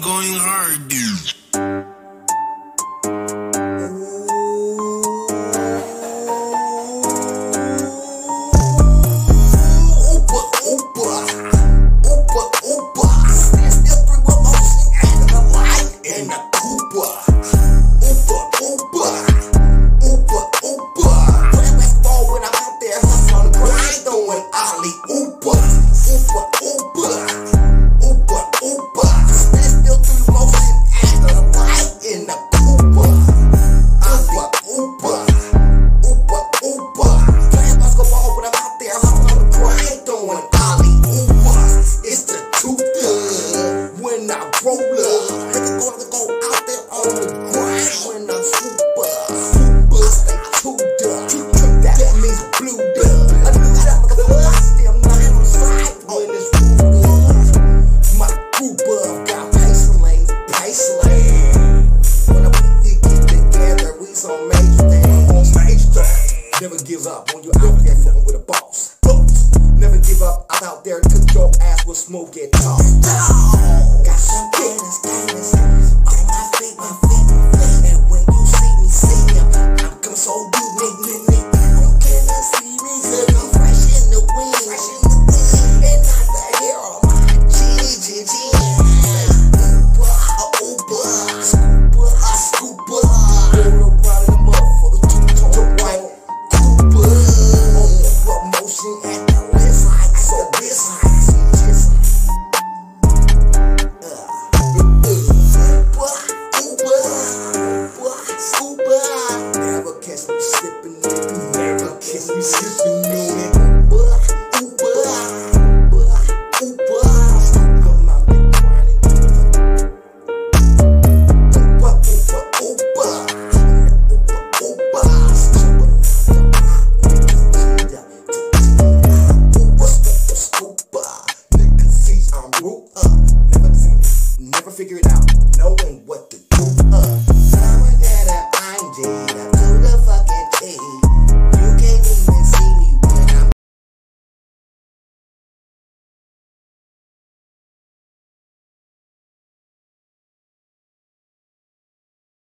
going hard, dude. when I roll up. Niggas gonna go out there on the grind when I'm super. Super, stay tuned up. That means blue up. I do that motherfucker, I still not on the side when it's rude up. My group up, got pace lanes, pace lanes. When we get together, we some major things. On major things. Never give up when you out there fucking with a boss. Never give up, I'm out there, took your ass with smoke and talk. Never figure it out. Knowing what